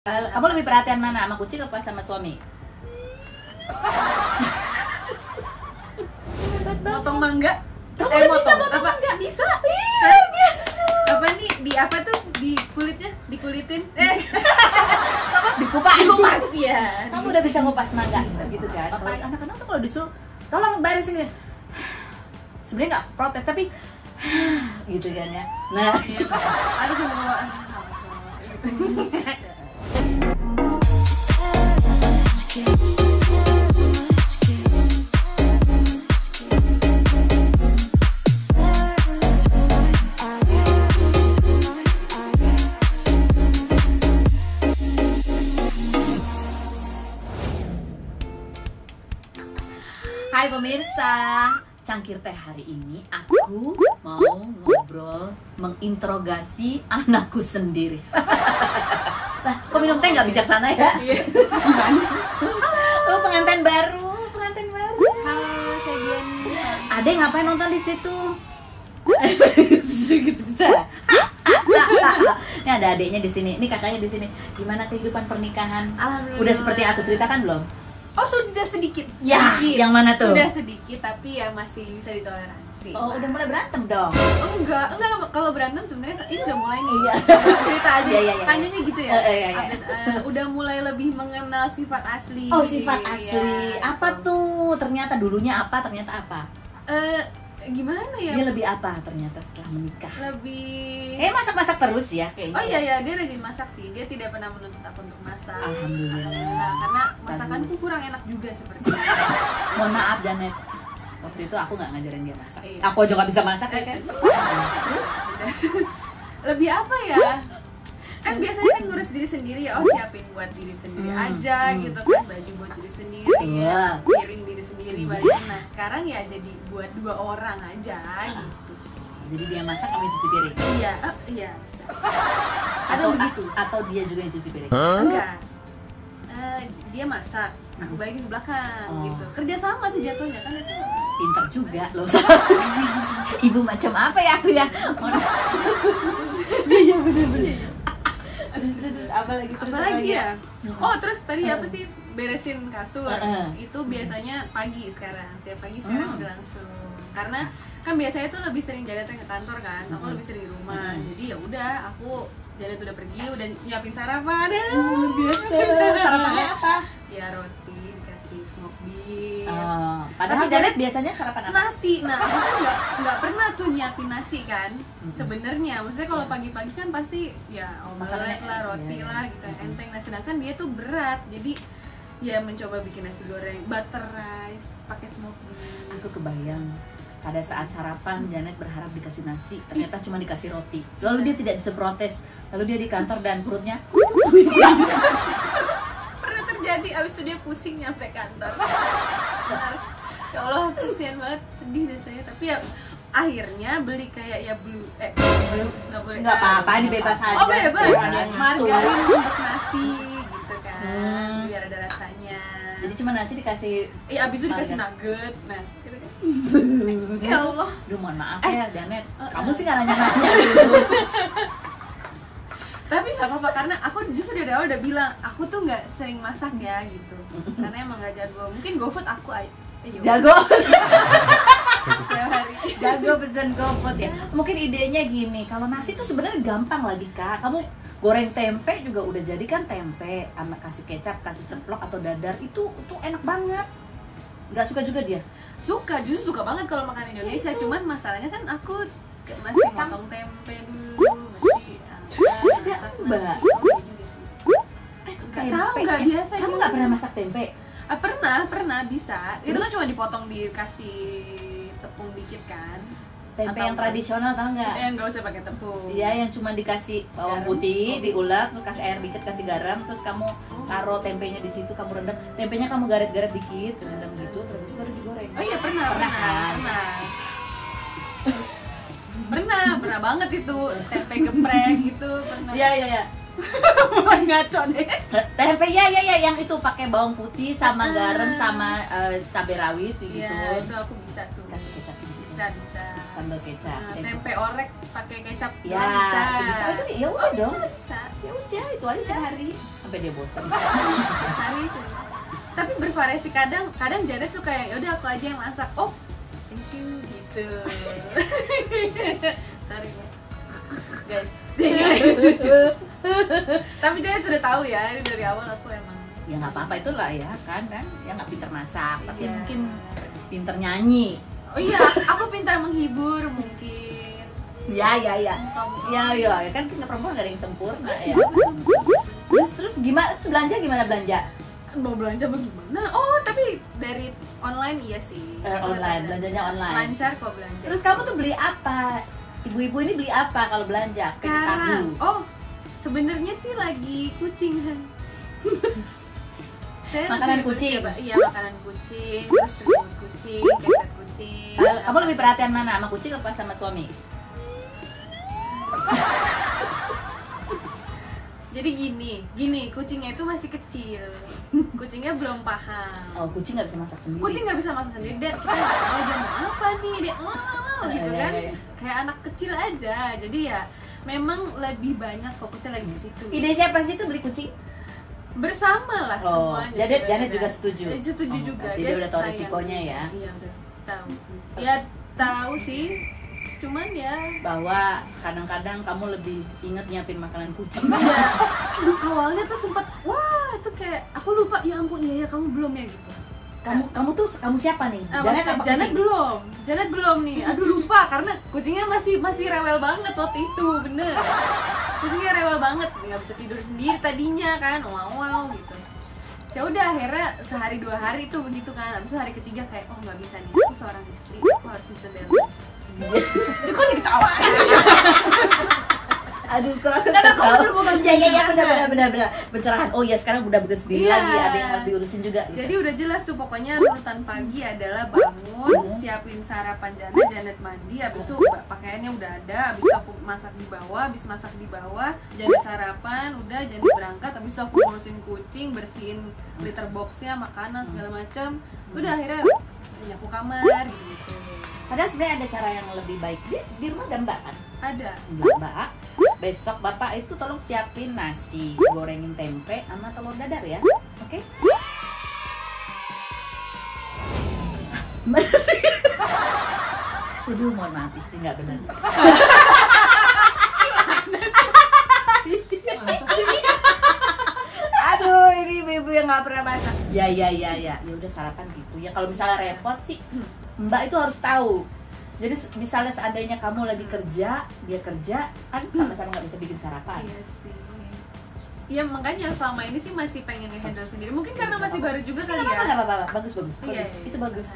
Eh, Kamu lebih perhatian mana sama kucing apa sama suami? Motong mangga? Kamu eh, udah bisa motong motong apa? mangga? Bisa. Iya, biasa. Apa nih? Di apa tuh? Di kulitnya? Dikulitin? Eh, Dikupas. dikupas ya. Kamu udah bisa ngupas mangga gitu kan? Anak-anak tuh kalau disuruh tolong beresin gitu. Sebenarnya nggak protes tapi gitu kan ya. Nah, Aduh, Hai pemirsa, cangkir teh hari ini aku mau ngobrol menginterogasi anakku sendiri. lah, kok minum teh nggak bijaksana ya? Iya. Pengantin baru, pengantin baru. Halo, saya Dian. Ade ngapain nonton di situ? gitu bisa. Ini ada adiknya di sini, ini kakaknya di sini. Gimana kehidupan pernikahan? Alhamdulillah. Udah seperti yang aku ceritakan belum? Oh, sudah sedikit. Ya, Sedikit. yang mana tuh? Sudah sedikit, tapi ya masih bisa ditoleransi. Oh, udah mulai berantem dong. Oh, enggak, enggak kalau berantem sebenarnya ini udah mulai nih. Iya. Cerita aja. Iya, iya, iya. Tanyanya gitu ya. Eh, eh, iya, iya. Update, eh, udah mulai lebih mengenal sifat asli. Oh, sifat asli. Iya, apa gitu. tuh? Ternyata dulunya apa? Ternyata apa? Eh, gimana ya? Dia lebih apa ternyata setelah menikah? lebih Eh, masak-masak terus ya kayaknya. Oh iya ya, dia rajin masak sih. Dia tidak pernah menuntut aku untuk masak. Alhamdulillah. Nah, karena masakanku kurang enak juga seperti Mohon maaf Janet. Waktu itu aku nggak ngajarin dia masak. Iya. Aku aja nggak bisa masak ya kan? lebih apa ya? Kan biasanya kan ngurus diri sendiri ya, oh siapin buat diri sendiri Hmm, aja hmm. gitu kan, baju buat diri sendiri, Iya. piring diri sendiri, banyak. Nah sekarang ya jadi buat dua orang aja gitu. Jadi dia masak yang cuci piring. Iya, eh, iya. Atau Kadang begitu. Atau dia juga yang cuci piring. Enggak. Eh, dia masak, aku bagiin ke belakang Oh. gitu. Kerja sama sih jatuhnya kan itu. Pintar juga loh. Ibu macam apa ya aku ya? Iya bener-bener. Terus, terus, terus, apa lagi? Terus, apa lagi ya? Hmm. Oh terus tadi apa sih beresin kasur? Heeh. Itu biasanya pagi sekarang. Setiap pagi sekarang Hmm. udah langsung. Karena kan biasanya tuh lebih sering yang ke kantor kan. Aku lebih sering di rumah. Jadi ya udah aku Janet udah pergi, udah nyiapin sarapan. biasa. Sarapannya apa? Ya roti smoke beef. Oh, padahal Tapi Janet biasanya sarapan apa? nasi nah aku kan nggak nggak pernah tuh nyiapin nasi kan Mhm. sebenarnya maksudnya kalau pagi-pagi kan pasti ya omelet lah roti iya, iya. lah gitu Mhm. enteng nah sedangkan dia tuh berat jadi ya mencoba bikin nasi goreng butter rice pakai smoke beef Aku kebayang pada saat sarapan Janet berharap dikasih nasi, ternyata cuma dikasih roti. Lalu dia tidak bisa protes. Lalu dia di kantor dan perutnya abis itu dia pusing nyampe kantor. Ya Allah kasihan banget. Sedih deh saya tapi ya akhirnya beli kayak ya blue eh blue nggak boleh. Nggak apa-apa, dibebas oh aja. bebas. Bebas margarin untuk nasi gitu kan. Hmm. biar ada rasanya. Jadi cuma nasi dikasih ya abis itu dikasih nugget. Nah gitu kan. ya Allah. Duh mohon maaf Eh. ya Janet, Uh, kamu uh. sih nggak nanya-nanya. gitu. nggak apa-apa karena aku justru dari awal udah bilang aku tuh nggak sering masak ya gitu karena emang nggak jago mungkin GoFood aku ay eh, yaudah. Jago, jago pesen GoFood ya. Mungkin idenya gini, kalau nasi tuh sebenarnya gampang lagi kak. Kamu goreng tempe juga udah jadi kan tempe, sama kasih kecap, kasih ceplok atau dadar itu itu enak banget. Nggak suka juga dia. suka justru suka banget kalau makan Indonesia Itu. cuman masalahnya kan aku masih motong tempe dulu mesti Iya, masak Mbak. sih. Nggak tahu, nggak biasa Kamu nggak pernah masak tempe? Ah, pernah pernah bisa itu kan cuma dipotong dikasih tepung dikit kan Tempe Atau yang tradisional tau nggak? eh nggak usah pakai tepung Iya yang cuma dikasih bawang Garam. putih, Oh. diulek, terus kasih air dikit, kasih garam, terus kamu taruh tempenya di situ, kamu rendam. Tempenya kamu garet-garet dikit, rendam gitu, terus itu baru digoreng. oh iya pernah Pernah, pernah kan? pernah pernah banget itu tempe geprek gitu pernah Iya iya iya. ngaco deh Tempe ya ya ya yang itu pakai bawang putih sama Ah. garam sama eh, cabai rawit gitu. Iya, itu aku bisa tuh. Kasih kecap gitu. Bisa, bisa. sambal kecap. Nah, Tempe- orek pakai kecap Ya, bisa. bisa. Itu ya udah Oh, dong. bisa, bisa. Ya udah, itu aja hari sampai dia bosan. hari itu tapi bervariasi kadang kadang Janet suka yang yaudah aku aja yang masak oh thank you gitu sorry ya. Guys. Tapi Janet sudah tahu ya ini dari awal aku emang. Ya nggak apa-apa itulah ya kan kan. Ya nggak pinter masak tapi Iya. mungkin pinter nyanyi. Oh iya aku pintar menghibur mungkin. Ya ya ya. Ya ya ya. Kan kita perempuan gak ada yang sempurna ya. Terus terus gimana? Terus belanja gimana belanja? Mau belanja bagaimana oh tapi dari online iya sih. Eh, online. Belanjanya online. Lancar kok belanja. Terus kamu tuh beli apa ibu-ibu ini beli apa kalau belanja? Sekarang. oh sebenarnya sih lagi kucing. Saya Makanan kucing? iya makanan kucing terus kucing keset kucing kamu lebih perhatian mana sama kucing apa sama suami jadi gini gini kucingnya itu masih kecil. Kucingnya belum paham. Oh kucing nggak bisa masak sendiri? Kucing nggak bisa masak sendiri. Dan kita nggak tahu dia mau apa nih? Dia mau gitu Iya, kan. iya. kayak anak kecil aja. Jadi ya memang lebih banyak fokusnya lagi ke situ. Ide siapa sih itu beli kucing? Bersama lah Oh, semuanya Janet- juga Janet udah- juga setuju? Eh, setuju Oh, juga. dia udah tahu sayang. resikonya ya? iya udah tahu. Ya tahu sih cuman ya bahwa kadang-kadang kamu lebih inget nyiapin makanan kucing. Ya aduh, awalnya tuh sempet wah itu kayak aku lupa ya ampun ya ya kamu belum ya gitu. Kamu kamu tuh kamu siapa nih? Ah, Janet apa Janet kucing? belum. Janet belum nih. Aduh lupa karena kucingnya masih masih rewel banget waktu itu bener. Kucingnya rewel banget nggak bisa tidur sendiri tadinya kan wow wow gitu. Ya udah akhirnya sehari dua hari tuh begitu kan. Abis itu hari ketiga kayak oh nggak bisa nih aku seorang istri aku harus bisa balance itu kok diketawain aduh kok aku tahu. ya ya ya kucing, benar kan? benar benar benar pencerahan oh ya sekarang udah bukan sendiri Iya. lagi ada yang harus diurusin juga gitu. Jadi udah jelas tuh pokoknya runutan pagi adalah bangun, Hmm. siapin sarapan Janet, Janet mandi, habis itu pakaiannya udah ada, habis itu aku masak di bawah, habis masak di bawah, Janet sarapan, udah Janet berangkat, habis itu aku ngurusin kucing, bersihin litter boxnya, makanan segala macam. Udah akhirnya nyapu kamar gitu. Padahal sebenarnya ada cara yang lebih baik di, di rumah mbak kan Ada. mbak mbak besok bapak itu tolong siapin nasi gorengin tempe sama telur dadar ya oke sih? Aduh, mohon maaf istri nggak benar. Aduh, ini ibu yang nggak pernah masak. Ya, ya, ya, ya. Ya udah sarapan gitu ya. Kalau misalnya repot sih, Mbak itu harus tahu. Jadi misalnya seandainya kamu lagi kerja, dia kerja, kan sama-sama nggak bisa bikin sarapan. Iya sih. Iya makanya selama ini sih masih pengen nge-handle sendiri. Mungkin karena masih baru juga kali ya. nggak apa-apa, bagus, bagus, bagus. Iya, iya, Itu iya. bagus.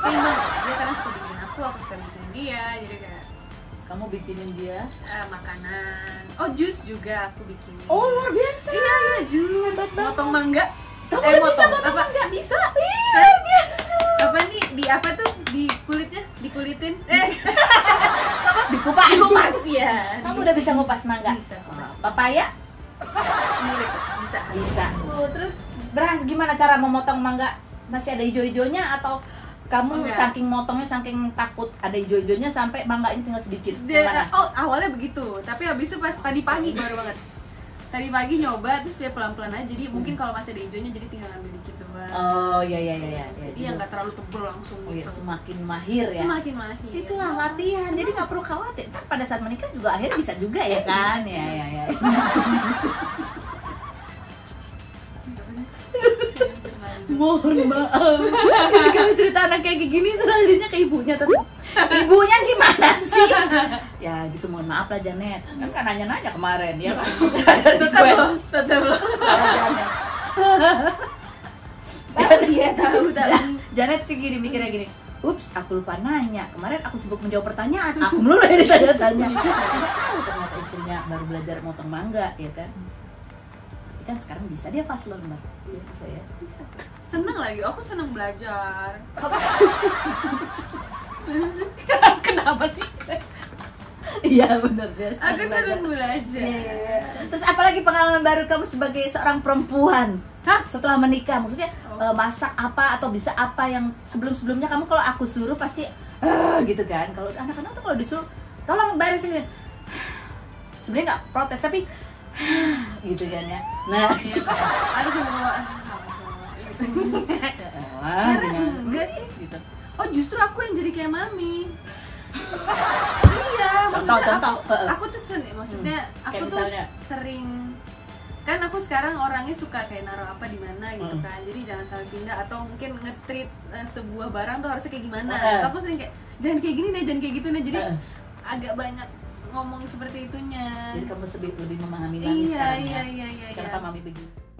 Seimbang. Dia karena suka bikin aku, aku suka bikin dia. Jadi kayak Kamu bikinin dia. eh, makanan. Oh jus juga aku bikin. Oh luar biasa. iya iya jus. Motong mangga. Kamu Eh, bisa motong motong apa? mangga? Bisa. Luar biasa. Apa nih di apa tuh di kulitnya dikulitin? Eh Dikupas. dikupas ya. Kamu udah bisa ngupas mangga? Bisa. Oh, papaya? Bisa. Bisa. Oh, terus beras gimana cara memotong mangga? Masih ada hijau-hijaunya atau kamu Enggak. saking motongnya saking takut ada hijau-hijaunya sampai mangganya tinggal sedikit? Dia, oh awalnya begitu, tapi habis itu pas tadi pagi baru banget. Tadi pagi nyoba terus dia pelan-pelan aja. Jadi mungkin kalau masih ada hijaunya jadi tinggal ambil dikit doang. Oh iya iya iya iya. Jadi yang nggak terlalu tebel langsung Oh iya, gitu. semakin mahir ya. Semakin mahir. Itulah latihan. Jadi nggak perlu khawatir. Ntar pada saat menikah juga akhirnya bisa juga ya kan? Ya ya ya. Mohon maaf. Kalau cerita anak kayak gini terus jadinya ke ibunya tetap. Ibunya gimana sih? Ya gitu mohon maaf lah Janet. Kan kan nanya-nanya kemarin ya kan. Tetap loh, tetap loh. Salah Janet. Iya tahu tahu. Ja- Janet sih gini mikirnya gini. Ups, aku lupa nanya. Kemarin aku sibuk menjawab pertanyaan. Aku melulu yang ditanya-tanya. Tahu ternyata istrinya baru belajar motong mangga, ya kan? Tapi kan sekarang bisa dia fast loan, Mbak. Iya, bisa ya. Bisa. Seneng lagi, aku seneng belajar. Kenapa sih? Iya benar dia. Aku seneng belajar. Iya. Terus apalagi pengalaman baru kamu sebagai seorang perempuan? Hah? Setelah menikah, maksudnya Oh. eh, masak apa atau bisa apa yang sebelum-sebelumnya kamu kalau aku suruh pasti "Ah," gitu kan kalau anak-anak tuh kalau disuruh tolong beresin ini." sebenarnya nggak protes tapi gitu kan ya nah Aku cuma ngomong "Ah, gitu. wah enggak sih. gitu Oh justru aku yang jadi kayak mami Iya maksudnya Contoh, aku, contoh. Heeh. aku tuh sen, maksudnya Hmm, aku tuh misalnya? sering kan aku sekarang orangnya suka kayak naruh apa di mana gitu Hmm. kan jadi jangan sampai pindah atau mungkin nge-treat eh, sebuah barang tuh harusnya kayak gimana Heeh. aku sering kayak jangan kayak gini nih jangan kayak gitu nih jadi agak banyak ngomong seperti itunya. Jadi kamu lebih lebih memahami mami iya sekarang iya ya. iya iya iya kenapa mami begitu